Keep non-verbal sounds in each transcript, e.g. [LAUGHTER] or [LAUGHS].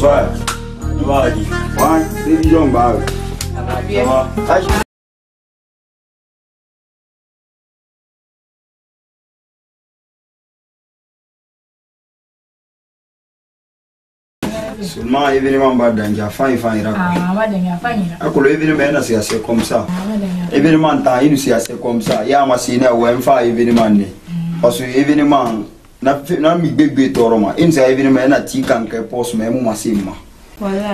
Swag. Nobody. One, three, young boy. Come on. ma ibini ma ba danja fani fani ra ah ba danja fani ra akolo ibini ma na siase comme ça ibini ma ta inu siase comme ça ya ma ne wa mfa ibini ma ne parce que ibini ma na mi gbegbe tɔɔrɔ ma e mi se ka événement e na t'i kan kɛ pɔs ma e mu ma se ma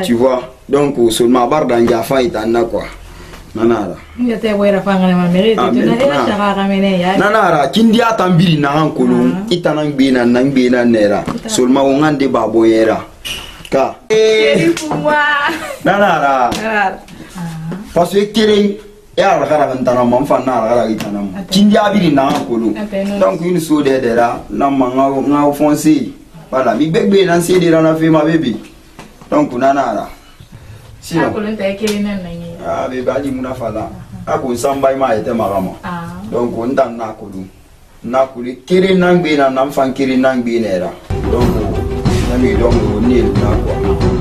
tu vois donc seulement a bari dan jafa yi tan na quoi nanara nanara kindi a tan ah. biri na kan kolon ah. i tana gbena na gbena nɛra seulement o ŋan de b'a bɔ yɛra ka nanara parce que kelen e alakara bɛ ntana ma n fa na alakara bɛ ntana ma jinjaabi de n'an kolo donc une so de dɛra n'a ma n ka n ka fɔ n se voilà mi gbɛgbɛ na n se de la na fɛn ma bɛ bi donc n'a na ara. sinon a kolon ta ye kelen na na ye. aa bɛ hali mun na fa la a ko n sanba e ma a yɛrɛ tɛ maga ma ah. donc n ta n'a kolo n'a kolo kelen na gbɛ na n'an fa kelen na gbɛ na yɛrɛ donc yanni donc o ne yɛrɛ na quoi.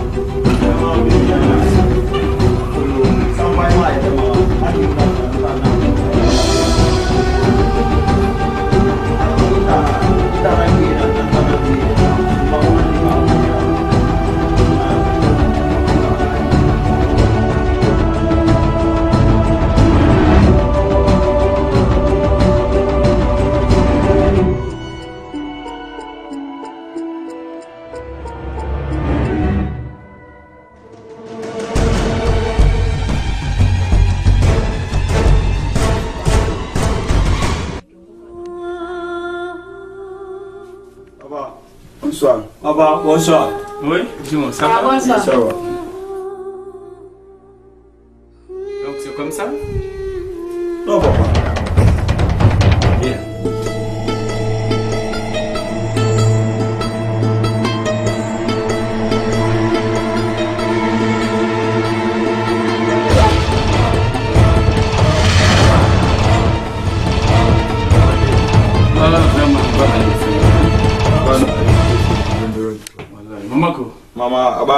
Ba, ba, bon sawa. Oui, jimou, sawa. Ba, bon sawa. An, kou se yo kom sa? Non, ba, ba.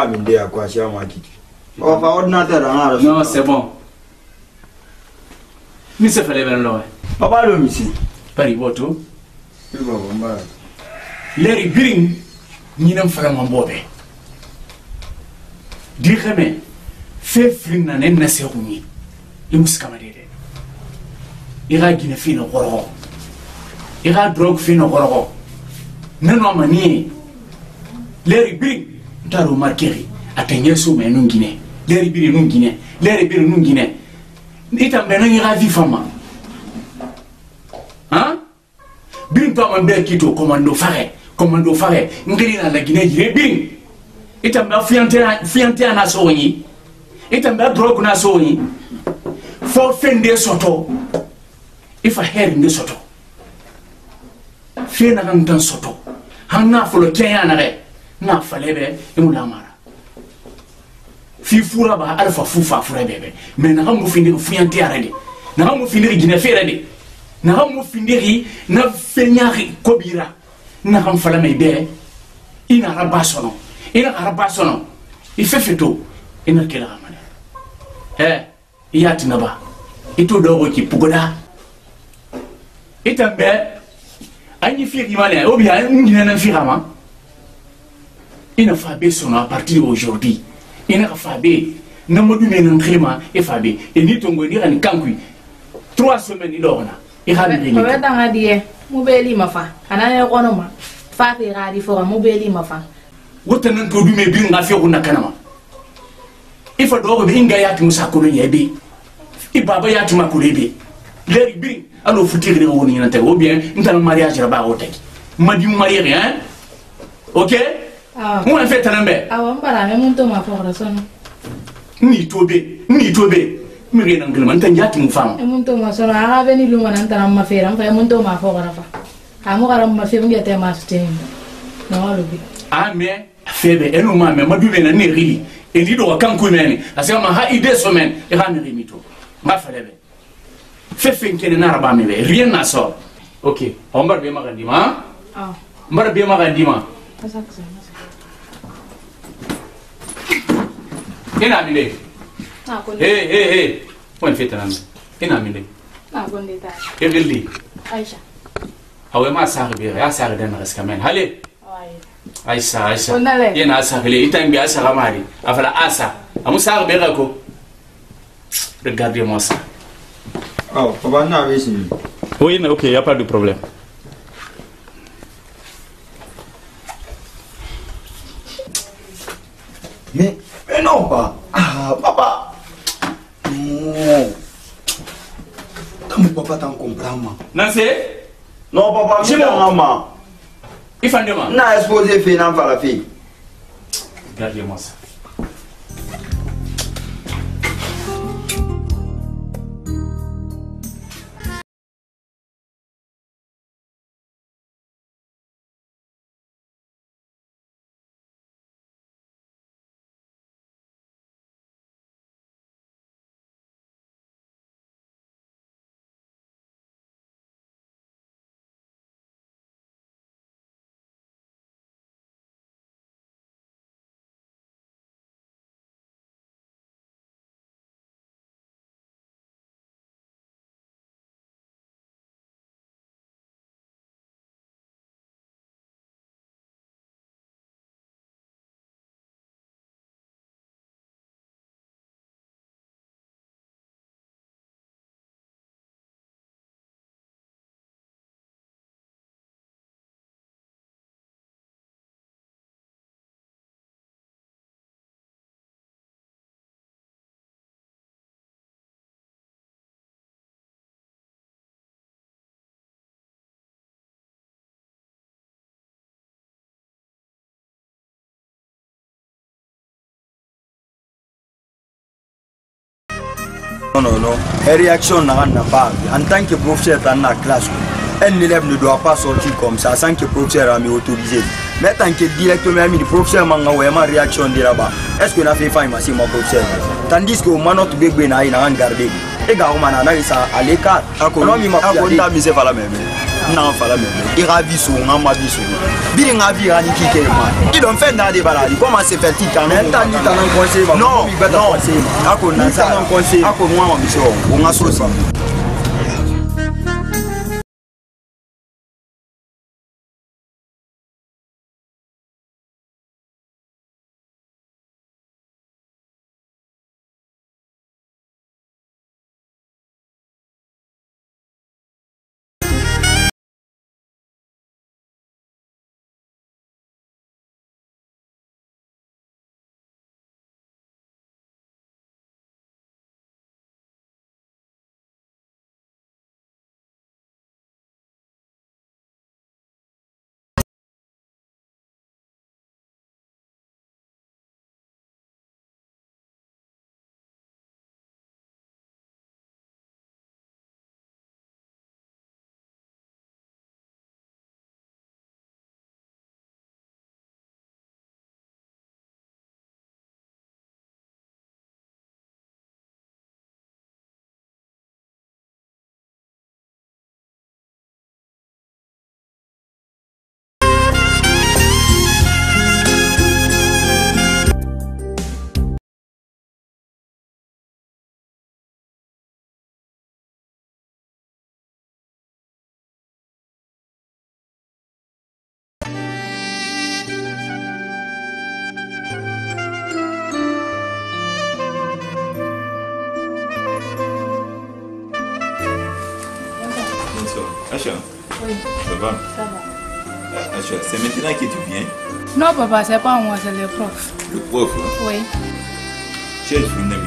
min de ya quoi si ma kiti o fa ordinateur an hein, ara non c'est bon mi se fele ben lowe papa lo mi si pari boto ba ba ba leri biring ni nam fara man bobe di xeme fe fling na nen na seru ni i muskama de de i ga gina fi na gorogo i ga drog fi na gorogo nanu amani leri biring ntaro makeri atengere so menu ngine lere bire nu ngine lere bire nu ngine ita mbena ngira vi fama ha bin pa mambe kito komando fare komando fare ngiri na la gine yire bin ita mba fiante fiante na so yi ita mba drug na so yi fo fende soto ifa her nde soto fiena kan tan soto hanna folo kenya na re na falebe imulamara fi fura ba alfa fu fa fura bebe me na hamu findiri fuyante arade na hamu findiri gina ferade na hamu findiri na fenyari kobira na ham falame be ina araba sono ina araba sono ifefeto ina kila amane he iyati naba ito dogo ki pugoda itambe anyi fi kimane obi an ngina na fi rama ina fa be sono a partir aujourd'hui ina ka fa be namadu me nan khima e fa be e ni tongo ni kan kankui 3 semaines ni dona e ha ni ni ba danga die mu be li mafa kana ne kono ma fa te ga di fo mu be li mafa wota nan to dume bi nga fe ko na kana ma e fa do be inga ya timu sakolo ye be e baba ya timu akure be leri bi alo futi ne woni nan te ou bien ntan mariage ra ba o te madi mariage hein OK mun na fɛn tana bɛ. awɔ n bara a bɛ mun to ma fɔ kɔrɔ sɔnni. n n'i to be n n'i to be n bɛ yɛlɛ nkɛlɛma n tɛ n y'a tumu faamu. mun to ma sɔrɔ a bɛ ni lu mana n taara n ma feere n fa ye mun to ma fɔ kɔrɔ fa a mɔ kɛra ma feere n yɛ tɛ ma suteni nɔgɔ lo bi. a mɛ fɛn bɛ ɛnu ma mɛ ma du bɛ na ne rili eli dɔgɔ kan ko mɛ ni a se ka ma ha ide sɔmɛ i ka nɛgɛ mi to n b'a fɛɛrɛ bɛ fɛn fɛn kɛnɛ n'a yɛrɛ b'a mɛ bɛ rien na sɔrɔ ok ɔ n bara bɛ ma ka d'i ma n bara bɛ ma ka d'i ma. ina mile ah, he he he wan fita nan minha mile na ah, gonde ta ke gilli aisha awe ma sa bi ya sa da na gaska men hale aisha aisha yana sa gile itan bi asa gamari afala asa amu sa bi ga ko regarde moi ça oh papa na visi oui mais OK y a pas de problème Mais, mais non, pas. Ah, papa. Non. Tant que papa t'en comprend, ma. Non, c'est Non, papa, je suis maman. Il fait demain. Non, exposé, fait, non, pas la fille. Regardez-moi ça. non, réaction n'a rien pas. En tant que professeur dans la classe, un élève ne doit pas sortir comme ça sans que le professeur m'ait autorisé. Mais tant que directement le professeur m'a envoyé ma réaction de là-bas, est-ce qu'on a fait faim à mon professeur Tandis que moi, notre bébé n'a rien gardé. Et gars, on a ça à l'écart. On a mis ma n'an fala mɛ i ka bi surun an ma bi surun biri n ka bi ka ni k'i kɛ ma i dɔn fɛn da de b'a la i komi a se fɛn ti tan mɛ n ta ni tan n conseil ma non non a ko nansa a ko n ka ma misi o n ka so san Oui. Ça va Ça va. Euh, c'est maintenant que tu viens Non, papa, c'est pas moi, c'est le prof. Le prof Oui. une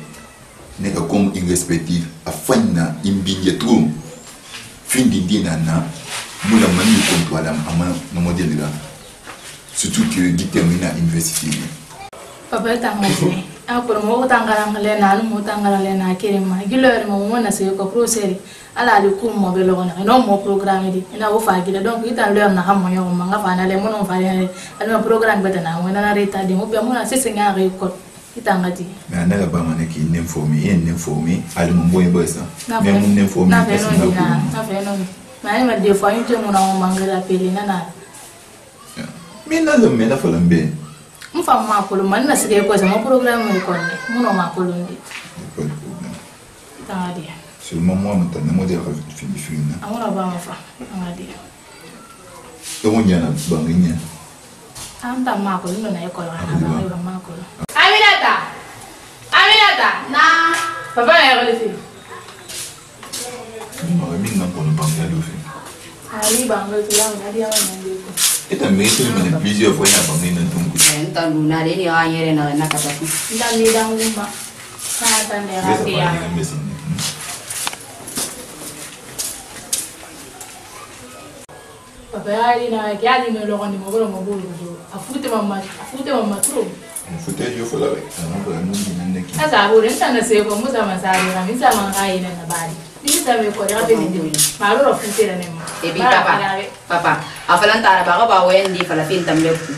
neka como irrespective afani na i mbinge trop findi ndi na na mu na mani yu kontu ala ama na modele la surtout que gi termine na université ni papa ta ah, ngale a ko mo ta ngala ngale na alu mo ta ngala le na kere ma gi lo yere mo mo na se ko pro seri ala ali ko mo be lo na no mo programme di na wo fa gi donc ita lo na ha mo yo ma nga fa na le mo no fa ya ala programme beta na mo na na reta di mo be mo na se se nga re ko itangati mɛ ne ka bama ne k'i nin fo mi i ye nin fo mi alimu bo ye bo san mɛ mun nin fo mi n'a fɛ n'o dina n'a fɛ n'o mɛ ne ma des fois n te mun na o man kɛra pele ne na min na lomɛ la fɔlɔ n bɛ n fa ma kolo ma ne na sigi kɔsɛ n ka programme ye kɔni dɛ mun na ma kolo n de itangati seulement moi ah, ma tante mo de ka fini fini na an kɔrɔ ba ma fa itangati e ko ɲana bange ɲɛ an ta ma kolo n nana e kɔlɔn a ma e ba ma kolo na papa ya yɔrɔ le fɛ ni maga min ka kɔnɔ bangeya do fɛ ayi ah bangeya to la mɛ adiya ma ɲɛ de ko e ta mɛ to mɛ plusieurs fois ya bangeya eh, na tun ko n ta dun na de ni an yɛrɛ na na ka taa ko n ta mi dan ko ma ka ta mɛ ra fɛ ya papa ya ni na ya ni mɛ lɔgɔ ni mɔgɔ lɔgɔ b'o lɔgɔ a furu tɛ ma ma a furu tɛ ma ma trop fute yo fola be ana ko anu ni nan ne ki asa bo ren tan se ko musa masari na misa man ai na na bari ni sa me ko rabe ni de ma lo ro fute na ne ma e bi papa papa afalan ta ba ba wen di fala fin tambe ku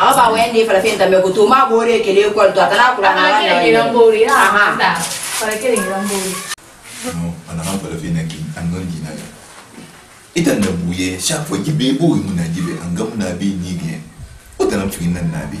awa ba wen di fala fin tambe ku to ma bo re kele ko to atala ku na na ne ni ran bo ri ha ha fala kele ni ran bo ri no ana ma fala fin na ki an gon gi na ita na buye shafo gibe bo mu na gibe an ga mu na bi ni ge o da na fi nan na bi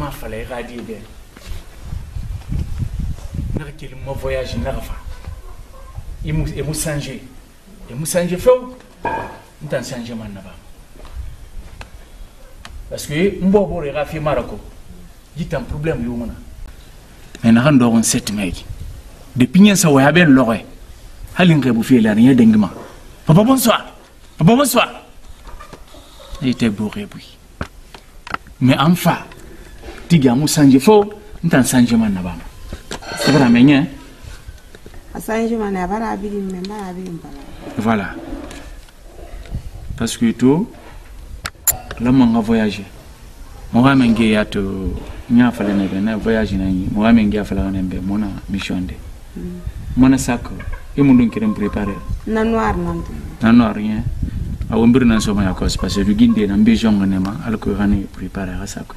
M'a fallait e e ben naka keli mo voyage naka Et emu emu changer emu changer few ntan changer man na ba parce que pour bo re rafi marako un e problème yo mona mais naka ndo on set megi depuis nyen sa waya bien loxe halin rebu fi la rien dengma papa bonsoir papa bonsoir il beau rebui mais enfin tiga musanje fo ntansanje mana bama sabara menye asanje mana bara abiri mmemba abiri mbala voilà parce que to la manga voyager moga menge ya to nya fala ne na voyage na ni moga menge ya fala ne be mona mission de mona sako e mundu kirem préparer na noir nanto na noir rien a wombir na so ma yakos parce que du guinde na mbe jonga ma alko hani préparer asako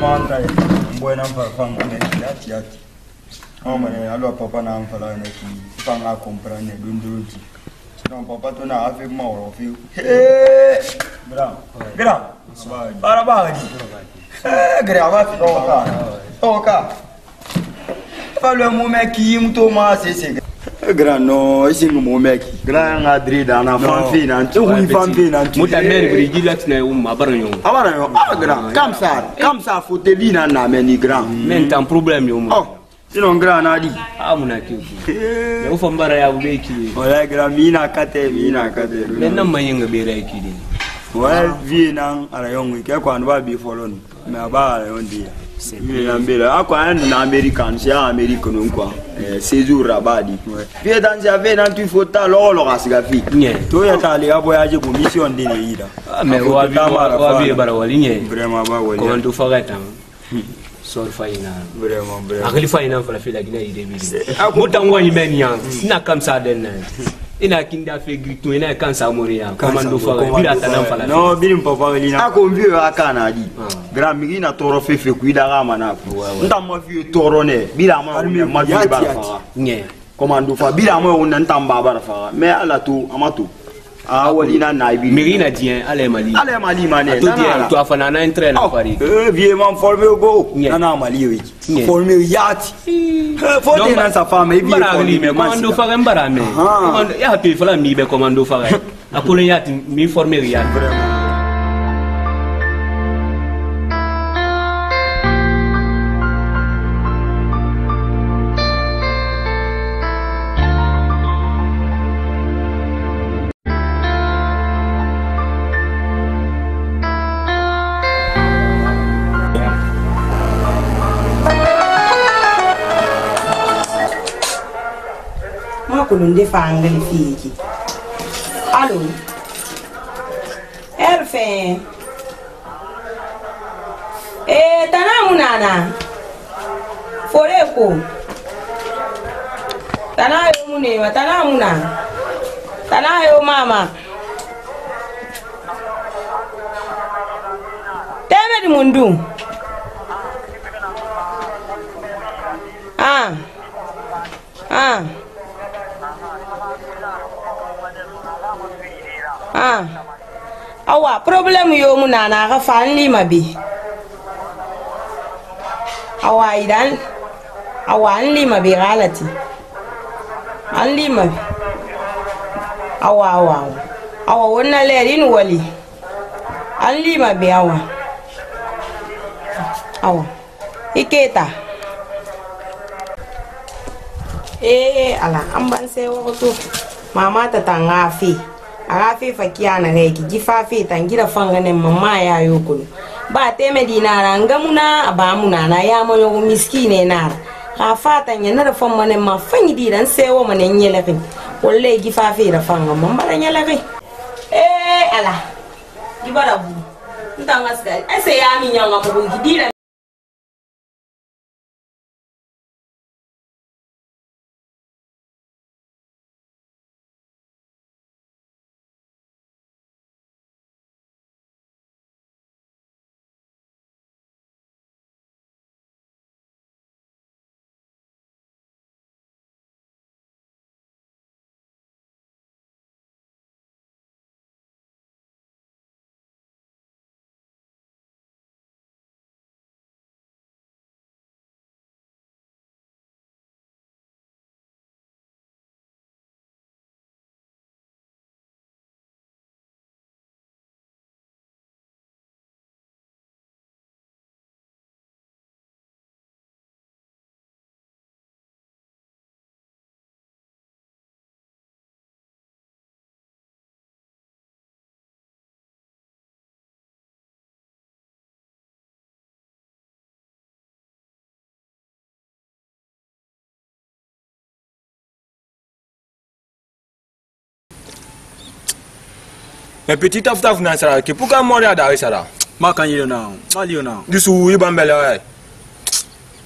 man kai mboy nan fa fang ne yati yati o mane alo papa nan fa la ne ki fang a comprendre dunduru ti non papa to na afi ma o fi eh bra bra bara ba ni eh gra va to ka to ka fa le mu me ki mu to ma se se grand ești un mumeki grand Adrida, na fanfina ntuhi fanfina ntuhi muta meri buri gilax na um abaranyo abaranyo ah grand comme ça comme ça faut te bina na meni grand men tan problème yo oh sinon grand na di ah muna ki ya ufa mbara ya ubeki wala grand mina kate mina kate men nan mayinga bere ki din wala vi nan ara yongi ke kwa ndo ba bi folon me ba ara yondi akwa en américain c'est en amérique non quoi eh, séjour rabadi puis dans sa vie dans tu faut ta lolo kasika fi to ya ta le voyage ko mission de ne ida ah, mais wa bi wa bi bara wali ne vraiment ba wali comment tu fais tant hmm. sor faina vraiment vraiment akili faina fala fi la gina ide bi mutango yimenya na kamsa den ina kinda fe gritu ina kan samori ya kama ndo fa bila tana fala no bili mpapa weli na ako mbio akana di ah. gra migi na toro fe fe kuida ga mana ku nda ma fi toro ne bila ma ku ma bi ba fa nye kama ndo fa bila ma wonna nta mbaba ra fa me ala tu amato Ah, ah, a walina na ibi miri na diɲɛ ala mali ala mali ma to diɲɛ to a n'a ye tɛrɛ na vie man formé go nana mali ye formé yati euh, fo ah. de na sa fama ibi formé mais commando faga mbara me ya pe fala mi be commando faga akolo yati mi formé yati vraiment kulunde fangal fiiki alo erfe e eh, tanamunana foreko tana muna, tana tanayo mama temedi mundu ah ah ah awa problem yo muna na na ga fan ma bi awa idan awa an li ma bi galati an li ma bi awa awa awa wannan lerin wali an li ma bi awa awa iketa eh, eh ala an ban sai wato mama ta tangafi agafifa kiyana reki gifafe tangira fangane mama ya yokulu ba teme dinara ngamuna abamuna na ya manyo miskine nara ka fata nya na fon mane ma fanyi mane nyeleki, gifafe fanga mama da eh ala gibara bu ntanga ska ese ya mi nyanga gidira mɛ petit afta taf na sara ki pour ka ada adawe sara ma kan yo na ma li na dusu yi ban wa.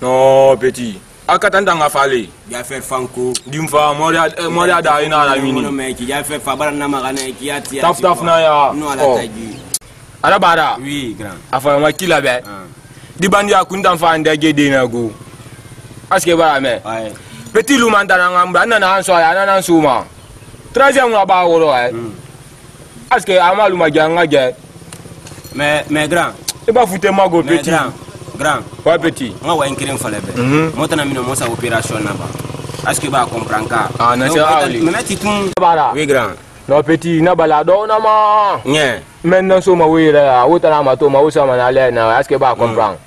non petit Akata ka tan fale ya fe fanko dim fa mori ada eh, adawe na la mini mɛ ki ya fe fa bara na ma kana e ki ya ti taf taf na ya no ala oh. taji ala bara oui grand Afa ma ki la be. Ah. di bandi a kun tan fa nda ge de na go aske bara mɛ petit lu man tan nga na na so ya na na so ma troisième wa ba mm. aske a m'alu ma jɛ an ka jɛ. mɛ mɛ grand. i e b'a fɔ i tɛ mago petit. mɛ grand grand. wa petit. n ka wa in kelen falen bɛɛ. mɔɔ tɛna minɛ mɔɔ sa opération na ban. aske i b'a comprendre ka. aa na se aw le. mɛ ti tun. ne b'a la. oui grand. non petit ne b'a la dɔɔnin ma. ɲɛ. mɛ n na so ma wo yɛrɛ la o tɛna ma to ma o sama n'ale yɛrɛ na aske i b'a mhm. comprendre.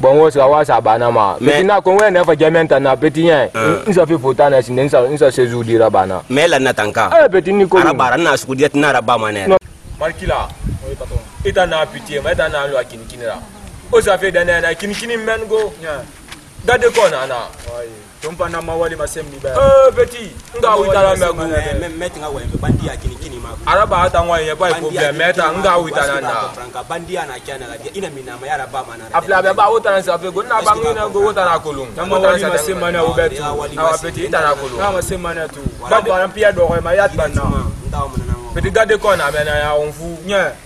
bon wo sika wa sa bana ma mais na ko wen fa jamen ta na petit yen nsa fi fota na sin nsa nsa se zu dira bana mais la na tanka eh petit ni ko arabara na su diet na araba ma ne markila ita na pitié ma ita na lo akini kinira o sa fe dana na kini kini men go dade ko na na tompana mawali masemu libaya eh beti nga uitala mbagu met nga wembe bandia kini kini mako araba hata ngwa ye bai problem meta nga uitana na franka bandia na kyana la ina mina ma yara ba mana afla ba ba utana sa fe gonna ba ngina go utana kolung tamba wali masemu mana ubetu awa beti itana kolung nga masemu mana tu ba ba mpia do ma yat banna beti gade kona mena ya onfu nye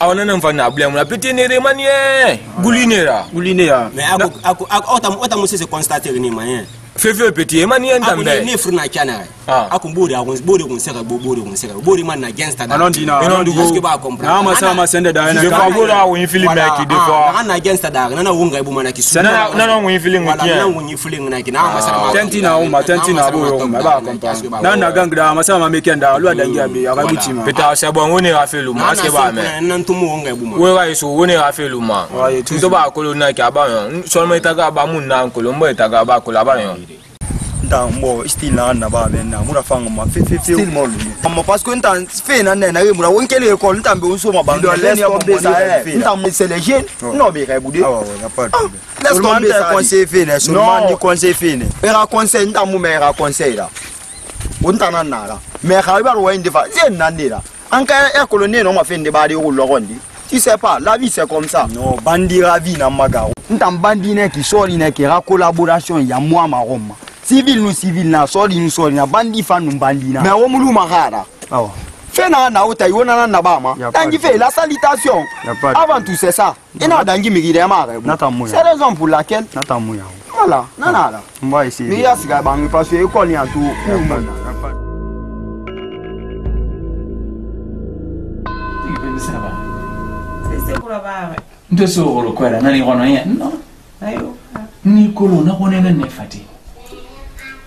awana na mfana ablemu na pete nere manie gulinera gulinera mais ako ako ako otamusese constater ni manie fefe peti emani yenda mbe ne fru na kana ah. aku bodi aku bodi kun seka bodi kun seka bodi man na against that anon dina anon dugo eske ba comprendre ama sa ma sende da na ka bola wo infili me ki de fois ana against that na wonga ibu mana ki su na na na wo infili ngi ya na wo infili na ki na ma sa ma tenti na o ma tenti na mm. bo yo ma ba comprendre ah, na na gang da ma sa ma me kenda lu adangi abi ya ka buti ma peta sa bo ngone ra fe lu ma eske ba me na ntumu wonga ibu ma we wa isu wone ra fe lu ma to ba ko lu na ki aba yo so mo itaga ba mun na ko lu mo itaga ba ko la ba yo ntambo stile na kana babe namura fanga ma fefefeama parce que nta fe na nena ye mura wonkele école ntambe unso mabangntambe c'est les jeunes non be ka bude laisse tomber ça conseil fine seulement di conseil fine era conseil ntambo me era conseil la ontana nala me ka ba ro inde fa c'est nande la anka école ne no ma fe inde ba de ko logondi tu sais pas la vie c'est comme ça non bandira vie na magaro ntam bandine qui sort ine qui ra collaboration ya moi ma roma civil sommes civil na sorry, ni nous na bandi fa nous bandi na mais womulu mahara oh. fɛn n'a na ta yona na na dangi la salutation avant tout c'est ça i n'a dangi migidɛma rɛ c'est raison pour laquelle voilà la Mais y'a a bangi parce que i De on nani ni na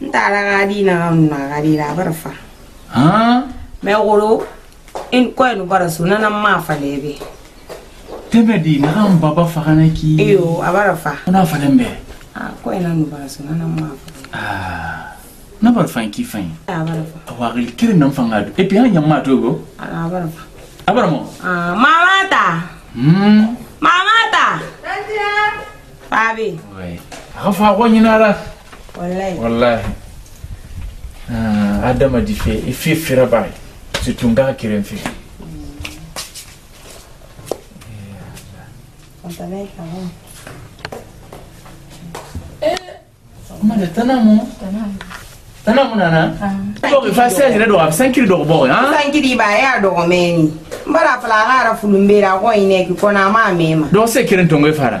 n taara ka di na na ka di la bara fa mɛ wolo in ko in bara so nana ma fale be tɛmɛ di na kan baba fagana ki iyo a bara fa n'a falen bɛ a ko in na nu bara so nana ma fale ah, na bara fan ki fan a bara fa wa gil kire nan fanga do e bi an yamma to go a bara fa a bara mo a mama ta mm mama ta tantia babi ouais a fa ko nyina la wallahi wallahi ah, adama di fe ifi fira bai su tunga kiren fe eh, mana tanamu tanamu nana ko ah. um fa sai redo ab sankiri do bo ha ah? sankiri ba eh, ya do meni bara fala gara fulumbera ko ine ki kona ma mema do se kiren tongo fara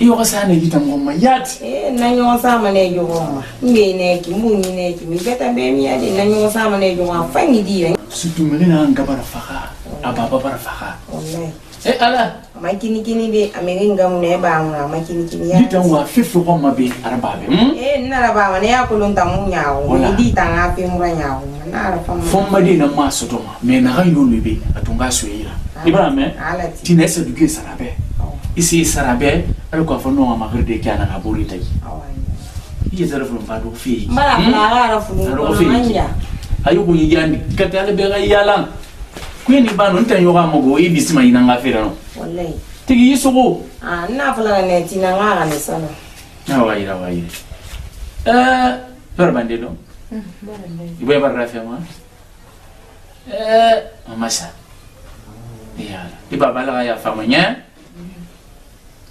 i yɔgɔ sa ne yita mɔgɔ ma yati na ɲɔgɔn sa ma ne jɔgɔ ma n bɛ ne ki n b'u ni ne ki mi bɛ ta bɛ mi yadi na ɲɔgɔn sa ma ne jɔgɔ a fa ni di yɛrɛ surtout mɛ ne na n gabara faga a ba babara faga e ala a ma kini kini bɛ a mɛ ne ngamu ne b'a ŋun a ma kini kini yati yita ŋun a fɛn fɛn ko ma bɛ araba bɛ hmm? e n nana ba ma ne y'a kolon ta mun ɲa o ni di ta n ka fɛn mura ɲa o ma n'a yɛrɛ fa ma fɔ n ma den na ma sɔtɔ ma mɛ naga y'olu bɛ a tun b'a so yira ah. i b'a mɛn tinɛ sɛ dugu ye sara bɛɛ isi sarabe abe kwa fono wa magride kia na kaburi taji iye zara fono mfado kufi mbala mfagara fono kufi ayo kunyi yandi kata yale bega yalan kuye ni bano nita nyoka mogo ibi sima inanga fira no wallahi tigi yisoko ah na fala ne tinanga ga ne sana na waira waira eh per bandelo ibe barra fema eh mamasa ya ibaba la ya ah euh, famanya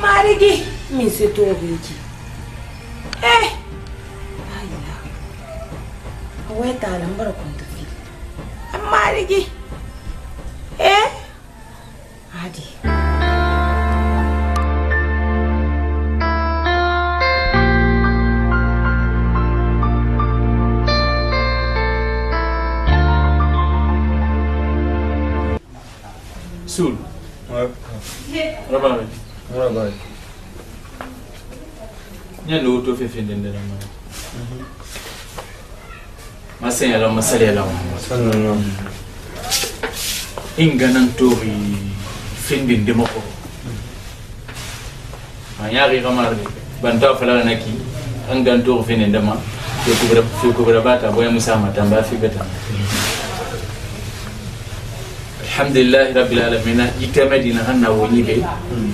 Marigi min se to beki. Eh. Ayya. Wai e ta lambar kun tafi. Marigi. Eh. Adi. سول ربابي ربابي ني نعم، لو تو في فين دندنا ما ما سين يلا ما سالي يلا ما إن كان توبي فين دين دمكو ما يعرف كمان بنتو فلا نكى أن كان فين دما في كبر في كبر باتا بويا مسامة تنبا في بيتا الحمد لله رب العالمين يتم دينا هنا ونيبي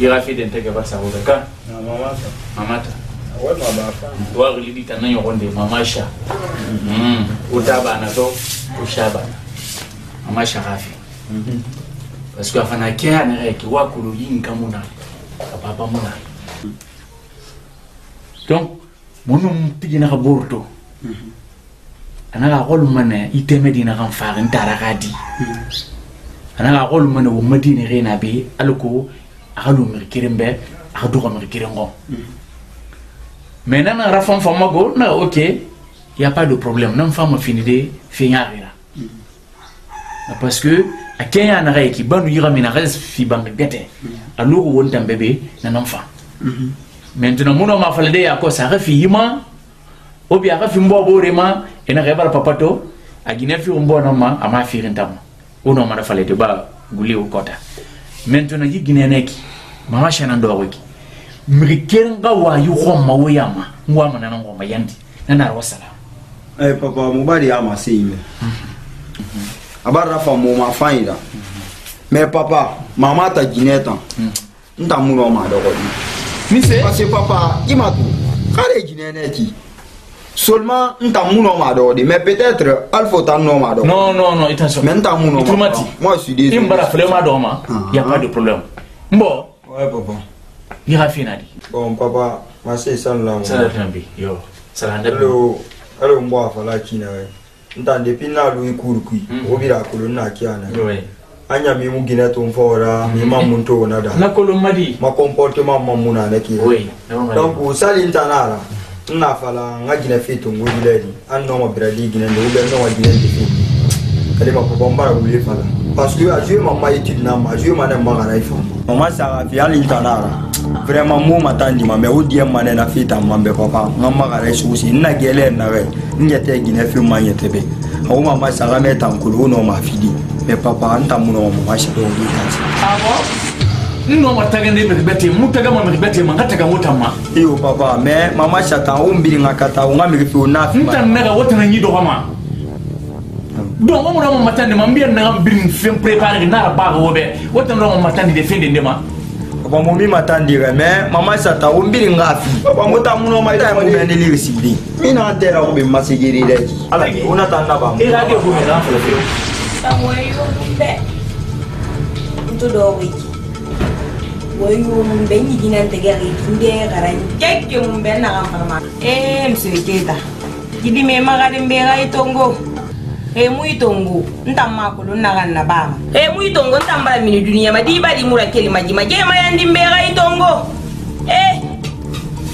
يغافي دين تجا بس هو ذكر ماما تا ماما تا وين ماما تا وعلي دي تنا يوكون دي ماما شا وتابا أنا تو وشابا ماما شا غافي بس كافنا كيا نعيك واقولوا يين كمونا بابا مونا تون منو تجينا خبرتو أنا أقول منا يتم دينا غن فارن تارا غادي anaga axolu mene wo madine xena be ala ko axa lu miri kirin be axa duxa miri kirin xo mais nana ra fan famago naga ok y a pas de problème nan fama fini de feñaxira parce que a keña naxa yeki banu yixamina axa fi bange gete a luxu wontan be be nanan fa maintenant muno ma fala de yako sa axa fi yima ou bien axa fi mboa ɓorema enaxa yebala papato a guine fixu mboa nama ama firintanma uno mara falete ba guli u kota mentona yi neki mama shana ndogo ki mrikenga wa yu khomma wo ma ngwa mana na ma yandi na na ro salam eh papa ma si me abara fa mu ma fainda me papa mama ta gineta nta muno ma dogo ni se parce papa imatu kare gine gineneki seulement ntan mun nɔ ma dɔ de mais peut être hali fo tan nɔ ma dɔ. non non non i tɛ sɔn. mais ntan mun nɔ ma dɔ moi je suis désolé. i mbara filɛ ma dɔ ma. y a pas de problème. n bɔ. ouais papa. i ka fin na di. bon papa ma se sanu hmm. la. sanu hmm. la bi yɔ sanu la bi. allo allo n bɔ a fɔla ci na ye ntan depuis n'alu i kuru kui o bi a kolo n'a kí a na. an y'a min ginɛ to n fɔ o la min ma mun to o na da. n ka kolo ma di. ma comportement ma mun na ne k'i ye. oui donc sali n ta n'a nna fala nga gina fe tongolila ni an nɔngɔ birali gina ni ubiyɛn nɔngɔ gina ni fe ale ma papa n bara wuli fala parce que a joué ma ma étude na ma a joué ma ne ma kana i fa ma ma saga fi hali n ta na ra vraiment mo ma taa ndima mais o diɛ ma ne na fi ta ma bɛ papa n ka ma kana i sugu si n na gɛlɛ na kɛ n ɲɛ tɛ gina fi ma ɲɛ tɛ bɛ a ko ma ma saga mɛ tan kolo o nɔ ma fili mais papa n ta mun nɔ ma ma sɛ o de ka ci. nnoma taga nde miribete mutaga ma miribete ma ngataga wota ma iyo papa me mama shata o mbiringa kata o ngamiri fi ona nta naga wota na nyido kama donc o mura ma matande ma mbiya naga mbirin fen préparé na ra baga wobe wota ndo ma matande de fende ndema papa mo mi matandire me mama shata o mbiringa afi papa mo ta muno ma ta mo mende liri sibli mina ntera ko be masegeri de ala ke ona ta na ba mo ira ke ko me na fele fe samoyo lumbe ndo do wiki oyo mumbe nyiginantegeakitunde karankeke mumbe nakamfama e eh, msweketa kidimemaka limbeka itongo emuitongo eh, ntammakulu nnakanna bama emuitongo eh, ntambala minu duniya madibalimura kelimajima jema yandimbeka itongo e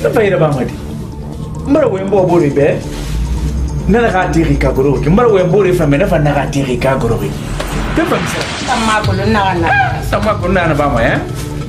nafaira bamadi mbara wemba oboribe nanakatirikagoroki mbara wemba orifame nafa nakatirikagoroki tefamisa ntammakulu nnakanna ntammakulu nnakana bama e eh?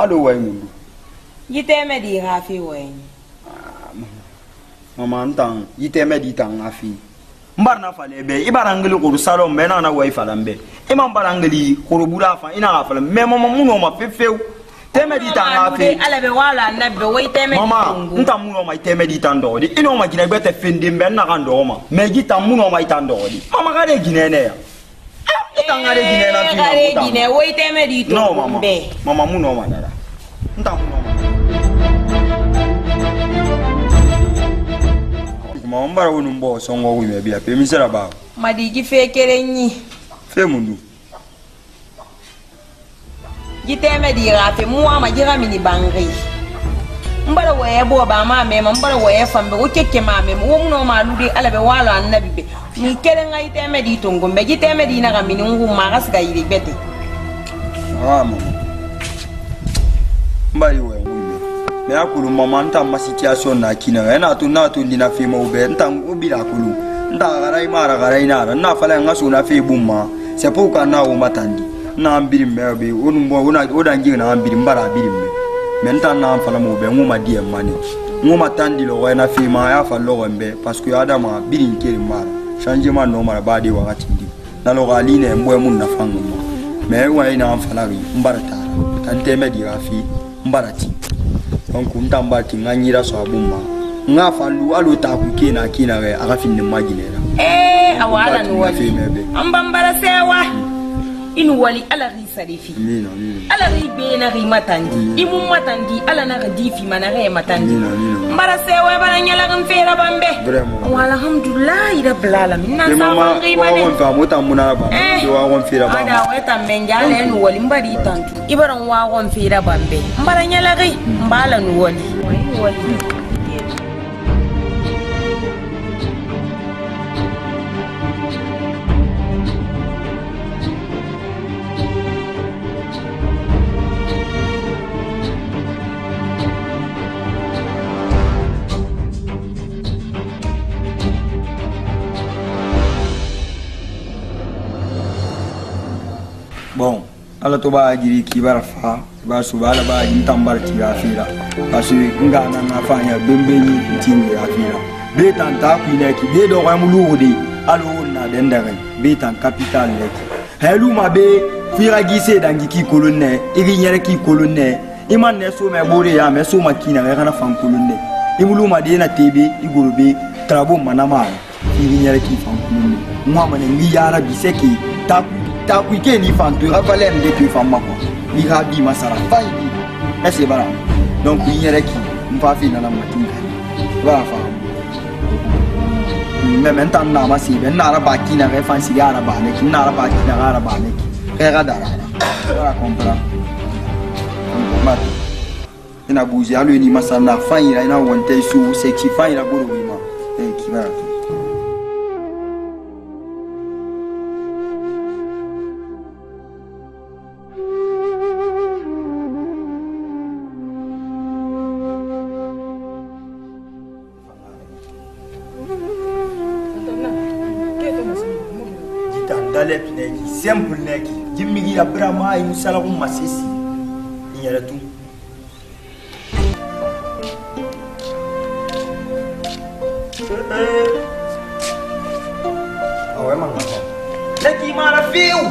malo wayne lu yiteme di gafi wayne ah, mama ntang yiteme di tang afi mbar na fale be i bara ngeli kuru salo mbe na na wai fala mbe i ma bara ngeli kuru bula fa ina ga fala mbe mama muno ma fefeu teme di tang afi ala be wala na be wai teme mama nta muno ma teme di tang dodi ino ma gina gbete fendi mbe na ga ndo ma me gita muno ma tang dodi mama ga de gine ne ya itangare eh, gine na gine na gine wai teme di tang mbe mama muno ma dara n t'a mun kuma n bara wo nin bɔ sɔngɔ ko ɲɛ bi a pe mi sera ba madigi fe kelen ye fe mun dun jitɛmɛ digira a fe mun wa ma jira mini bangre n bala wɔyɛ bɔ ba ma mɛma n bala wɔyɛ fan bɛ o cɛ cɛ ma mɛma wo munɔ ma lu de ala bɛ wala an nabi bɛ nin kelen ka jitɛmɛ di tongo mɛ jitɛmɛ di na ka mini n kun ma a ka se ka yiri gbɛ ten aa mama n b'a ye wɛn wuli mɛ a kulu mama n ta ma situation na kina ɛ n'a to n'a to dina fema o bɛɛ n ta n bi a kulu n ta agara i ma aragara i n'ara n'a fala n ka so na fe bu ma c'est pour ka n'a o ma tan di n'an biri mɛ be o nu bɔ o na o da n jiginna an biri n bara a biri mɛ mɛ n ta n'an fana ma o bɛɛ n ko ma di yɛn ma ne n ko ma tan di lɔgɔ in na fema a y'a fa lɔgɔ in bɛɛ parce que adama biri n kelen mara changement nɔ mara b'a de wagati di na lɔgɔ ali ne n bɔ mun nafa n ma mɛ wa i n'an fana ri n bara taara tan tɛmɛ di ka fi mbara ti donc n ta n b'a ti n ka ɲira sɔn a b'u ma n k'a fa lu hali o t'a kun k'e na k'i na kɛ a ka fini ma jinɛ la. ɛɛ awɔ ala ni wali an b'an bara sewa. i ni wali ala k'i sara ala k'i bee na matandi i mun matandi ala na ka di fima na ka matandi n bara sewe bara ɲalakan feera ban bɛ wa alhamdulilahi rabbil alamin na sa ma ngi ma ne fa mo tan muna ba eh. do wa gon feera ban ada wa tan le ni wali mbari tantu i bara wa gon feera ban bɛ n bara ɲalakai n hmm. bala ni wali wali ala to b'a jiri k'i b'a fa i b'a so ala b'a jiri tan bari t'i a fira paseke n ka na na fa ya don bɛ t'i mi a fira bɛ tan ta kun ne ki bɛ dɔgɔ mu lu de ala na den da bɛ tan capital ne ki helu ma bɛ fira se dan ki kolon ne i ki yɛrɛ ki kolon ne i ma ne so mɛ bore ya mɛ so ma ki na kana fan kolon ne i mulu ma de na tebe i golo be trabo manama i ki yɛrɛ ki fan kolon ne mu ma ne ngi yara bi se ki ta ta wikendi fan to i ka valɛr de to i fan ma kuwa n'i k'a bi masala fa yi bi ɛseke b'a la donc i yɛrɛ k'i n fa f'i nana matini ka i b'a la fa mɛmɛ n ta n naama sigi bɛ n naara b'a kina ka i fan sigi ara b'a ne ki n naara b'a kina ka ara b'a ne ki ka i ka dara i b'a la kɔnpara ma i na buzi hali n'i ma sa na fan yira i na wɔntɛ so sɛki fan yira bolo i ma ɛ k'i b'a la lep neki simple neki jimmigi ya brama ay musala kuma masisi in yɛrɛ é awɔ ma ŋa ne k'i mara fiyewu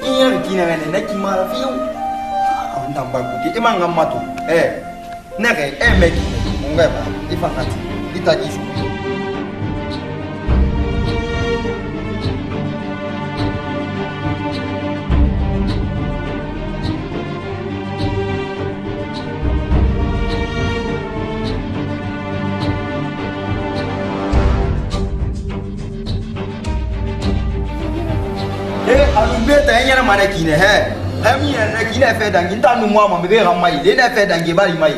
i yɛrɛ eh, eh. ah k'i na ne k'i mara fiyewu an ah, tan ba kuti mato ɛ eh, ne mana kine he hami ya na kine fe dangi nta nu mwa mbe ga mai le na fe dangi bari mai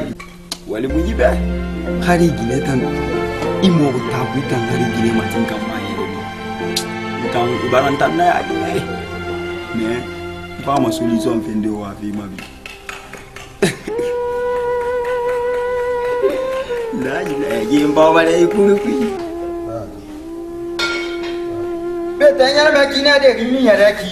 wali munyi be khari gine tan imo ta buta ngari gine matin kan mai kan ibaran tan na ya gine ne ba ma solution fe ndo wa fi ma bi [LAUGHS] na ji na ji mba ba dai ku ku bete nyana ba kine de gimi ya da ki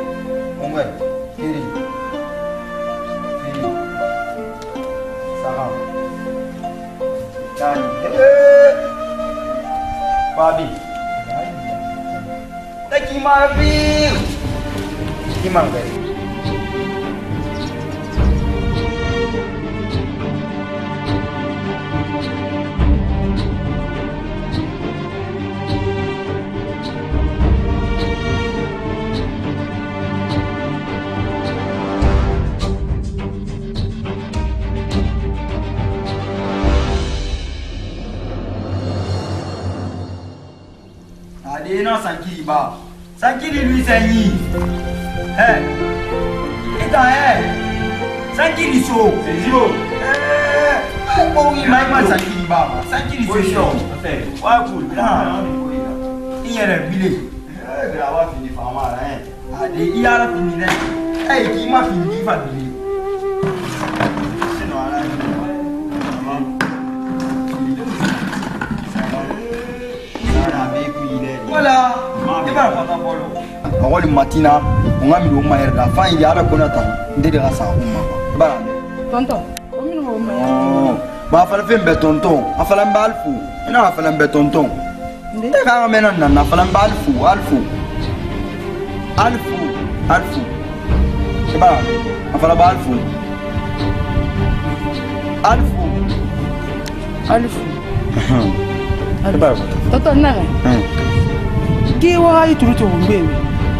Mabi. Daqui, Marvin! Que manga non Sankiba. Sankili lui Sanyi. Eh. Et ta eh. Sankili so. Sezio. Eh. Bon, il m'a pas Sankiba. Sankili so. Ouais, cool. Ah, il y a le billet. Eh, grave fini fama là. Ah, il y a la fini là. Eh, qui m'a fini fa billet. la i b'a fɔ ka bɔlɔ mɔgɔ ni matina o ka minɛ o ma yɛrɛ la fan yi de ala oh. ko na tan n tɛ de ka sa o ma bala tɔntɔn o minɛ o ma yɛrɛ ma a fana fɛn bɛɛ tɔntɔn a fana bɛ ali fo i n'a fana bɛɛ tɔntɔn n tɛ k'an ka mɛn na nana a fana bɛ ali fo ali fo ali fo ali fo i b'a a fana bɛ ali fo ali fo ali fo. i b'a fɔ. tɔntɔn nana. ki wa i turu turu mbe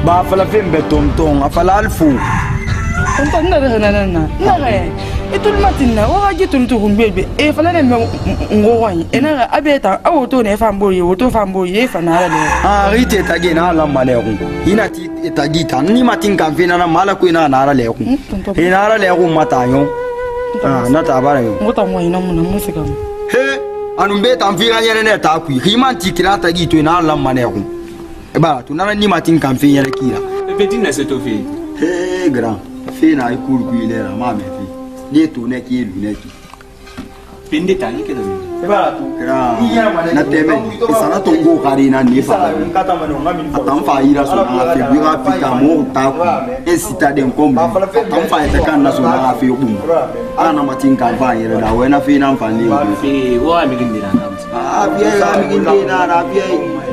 ba fala fem be tom tom afala alfu nta nda re na na na na re e tulu matina wa ji turu turu mbe be e fala ne me ngo wa ni ena ga abe ta a wo to ne fa mbo ye wo to fa mbo ye fa na ra le a ri te ta ge na la ma le ku ina ti e ta gi ta ni matin kan fe na na mala ku ina e na ra le ku ina hmm, e ra le ku mata yo hmm, ah na ta ba ra yo ngota mo ina mo na mo se ka he anu mbe ta mvira nyene ne ta ku ri man ti kira ta gi to ina la ma ne ku Eh, bala tunana eh, eh, ni matin kan fe yɛrɛ k'i la petit na se to fe he grand fe na i kuru ku ile la ma me fe ni to ne ki lu ne ki pende ta ni ke do e bala tu grand na teme e sana to go kari na ni fa atan fa ira so na fe bi ga fi ka mo ta ku e sita den ko mo atan fa ta kan na so na fe ku mo ana matin kan fa yɛrɛ da wena fe na fa ni fe wa mi gindina na ah bien mi gindina na bien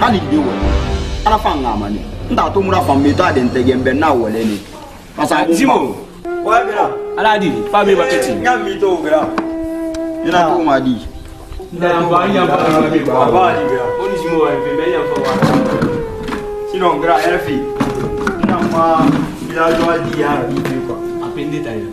hali de wɛ ala fa ŋa ma ne n t'a to mura fan bɛ taa de n n bɛ n'a wɛlɛ ne parce que ah, a ji mo wa kɛra ala di fa bɛ ba eh, kɛ ten n ka mi to o kɛra n na cogo ma di. yanfa yanfa yanfa bi ba ba di bɛ o ni ji mo wa fɛ bɛ yanfa wa sinon kɛra hɛrɛ fɛ n na ma villageois di yan a b'i fɛ a pe n ta yɛrɛ.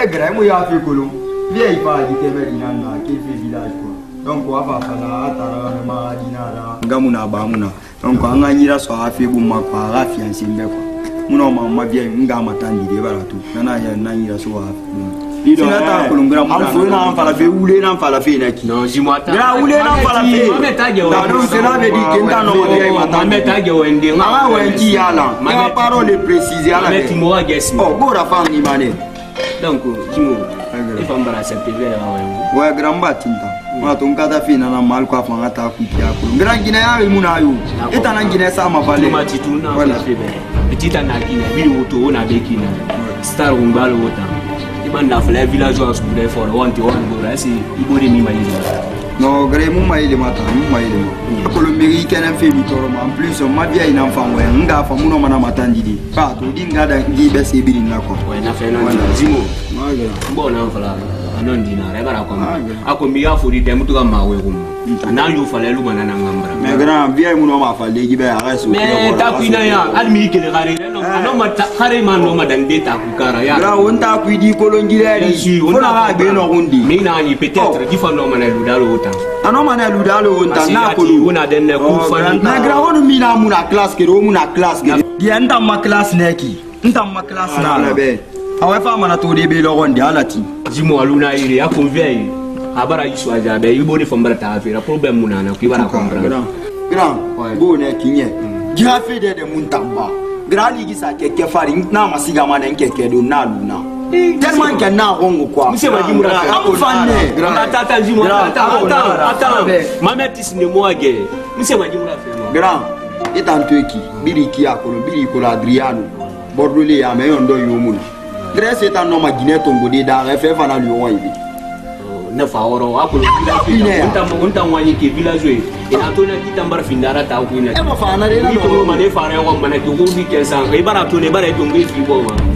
ɛ gɛrɛ mun y'a fɛ kolon vieux il parle du Québec il y en a qui fait village quoi donc on va faire ça à ta maladie là nga mun na ba mun na donc an ka ɲira sɔrɔ a febu ma kuwa a ka fiyanse bɛɛ kuwa mun na o ma ma biya n ka ma taa nidi e b'a la to n'a yɛrɛ n'a ɲira sɔrɔ a febu ma sina ta eh, kolongra mu na fo na fala fe wule na fala fe na ki non ji mata gra wule na fala fe ah, ma meta ge wa don se na be di kenta no ma ge mata meta ge wa ndi ma wa ndi yala ma parole précise yala meti mo wa ge si oh bora fam ni mane donc ji mo e fam bara se pe vera wa ouais gramba tinta wala to n ka taa fi nana ma hali ko a fɔ an ka taa kun tigɛ a bolo n kɛra ginɛya ye mun na a y'o e taara ginɛ s'a ma falen wala petite na ginɛ bi o to o na bɛ ginɛ star o b'a lo o tan i ma nafolo villageois sugu dɔ fɔ wa n tɛ wa n bolo est ce i b'o de min ma yɛlɛma. non gɛrɛ mun ma yɛlɛma tan mun ma yɛlɛma kolonbegi kɛnɛ fe mi tɔɔrɔ ma en plus ma biya i nan fan wɛ n k'a faamu nɔ mana ma tan didi ba to di n ka da n k'i bɛ se biri n na kɔ. wɛ n'a fɛ n'a jimo n b'o n'an fala. non dina re bara ko ako mi ya fodi dem to ga ma we ko na yu fala lu mana na ngambra me gran bi ay muno ma fala ji be ara so me ta ku ina ya al mi ke gare no no ma ta kare ma no ma dan de ta ku kara ya ra won ta ku di ko lon ji la di ko na ga be no hundi mi na ni peut-être di fa no ma na lu dalo wota ano ma na lu dalo wota na ko lu wona den ne ku fa ni na gran won mi na mu na class ke ro mu na class ke di anda ma class ne ki nta ma class na be awe fa mana to de be logon de alati jimo aluna ile ya convey abara isu aja be ibo de fombra ta afira problem muna na kuibara comprendre grand grand bo ne kinye jafe de de muntamba grali gisa keke fari na masiga mana keke do na luna tellement qu'il y en a hongo quoi. Monsieur Madimura, attends, attends, dis-moi, attends, attends, ma mère tisse ne moi guère. Monsieur Madimura, grand, et en Turquie, Biri Kiakolo, Biri Kola Adriano, Bordelais, Améon Doyomoun. grèce est un homme à guinée tongodi dare fɛ fana lion ye ne fa wɔrɔ a kolontawanye euh, ah, ke village ye eh, a to na kitambar findara ta kuina ma ne fara yɔgɔ mana ke ko ni kɛ san i bara to ne bara ye tongo i fili bɔ ma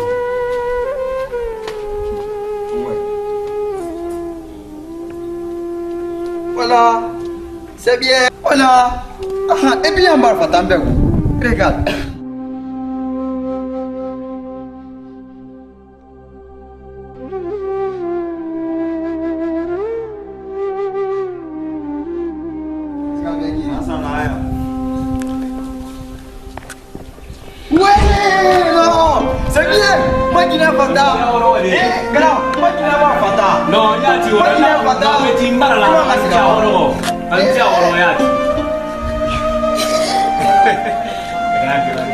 Hola. C'est bien. Hola. Ah, et bien, Barfa, también. Obrigado. 손 하려고 진짜 어려워 진짜 어려워야 그래 그래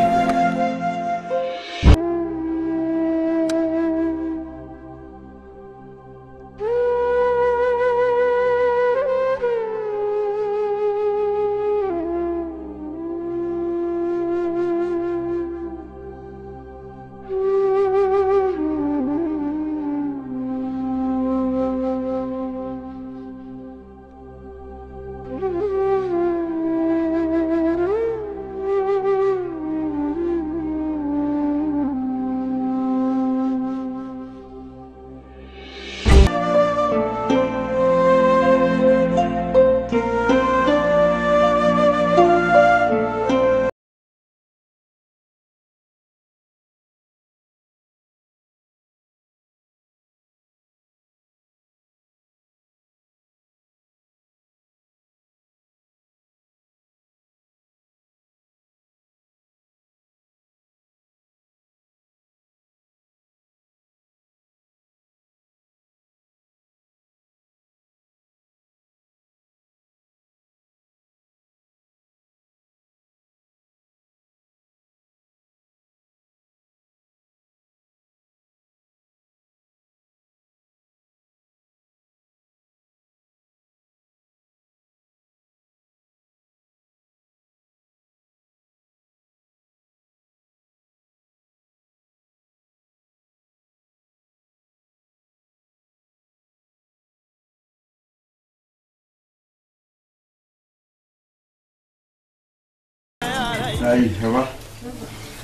ayi ça va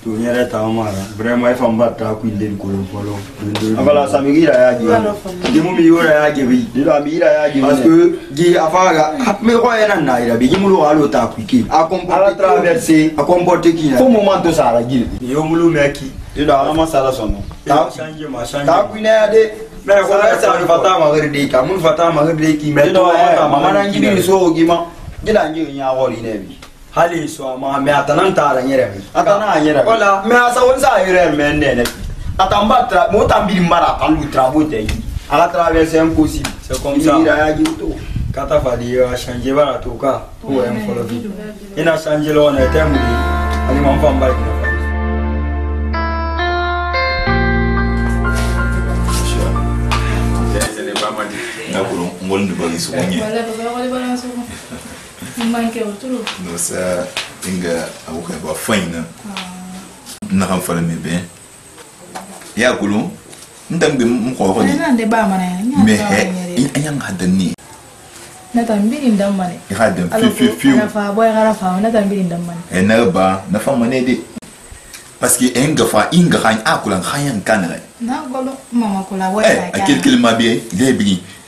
to n yɛrɛ tagama la vraiment i fan ba ta ku ile kolon fɔlɔ voilà ça me ira ya je di mu mi ora ya je bi di la mi ira ya je parce que di afaga me ko era na ira bi mu lo alo ta ku ki a comporter traverser a comporter ki na fo moment to sara gi yo mu lo me ki di da ama sara sono ta change ma change ta ku na de mais ko ba sara ni fata ma gari de ka mun fata ma gari de ki mais to ma ma na ngi ni so gi ma di la ngi nya wori ne bi hali so ma me atanan tara nyere mi atana nyere wala me asa wonsa nyere me nene atamba tra mo tambi mara talu travo te yi ala traverser impossible c'est comme ça il a dit tout kata fadi yo a changer bara to ka to wa en follow bi ina changer lo na temu di ali mon fam bari na fa ngolndi bagi sukuñe Non, ah. Mwen manke wotou loun? Nou sa, yon a ou krepo a fwen nan. Mwen nan fwane mwen be. Yon akou loun, mwen tanbe mwen mwen kwa wote. Mwen nan de ba manen, mwen nan de ba manen. Mwen he, yon anyan gwa danne. Nan tanbe binin danmane. Nan tanbe binin danmane. Fwi, fwi, fwi. An nan fwa boye an nan fwa, nan tanbe binin danmane. E nan ba, nan fwa manen de. Paske e, yon an gwa fwa, yon an akou loun, an nan a yon kanre. Nan akou loun, mwen an akou loun, an nan a yon kanre. E, akil kelima bi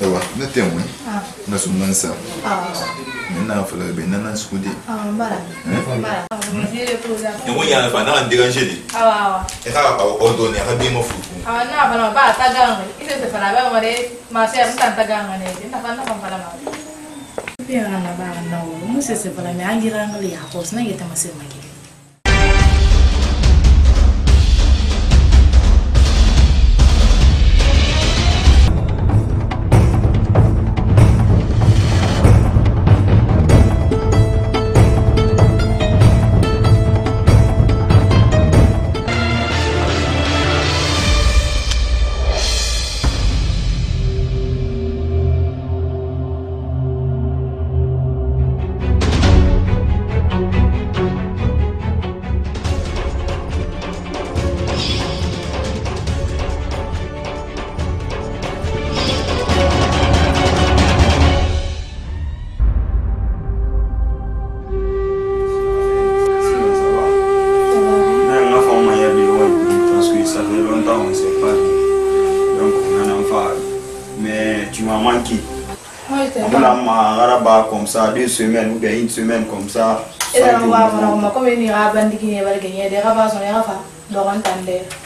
Ewa, ne te mwen. Ah. Na sou nan sa. Men ah. nan fwa la be, nan nan skou de. Ah, eh? Mbara. Mbara. E mwen yan fwa nan an deranje de. Awa, awa. E ka a ordone, a ka be mwen fwa. Awa, nan fwa nan ba a tagan an. Ise se fwa la be mwen de, ma se a mwen tagan an e. Na fwa nan fwa la mwen. Ya Pe yon an la nan ou. Mwen se se fwa la me agiran le ya kos, nan ye mwen se mwen ge. deux semaines ou bien une semaine comme ça. Et là, on va voir comment il ira à Bandikine et Valgagne. Il y des rabats, on y des rabats.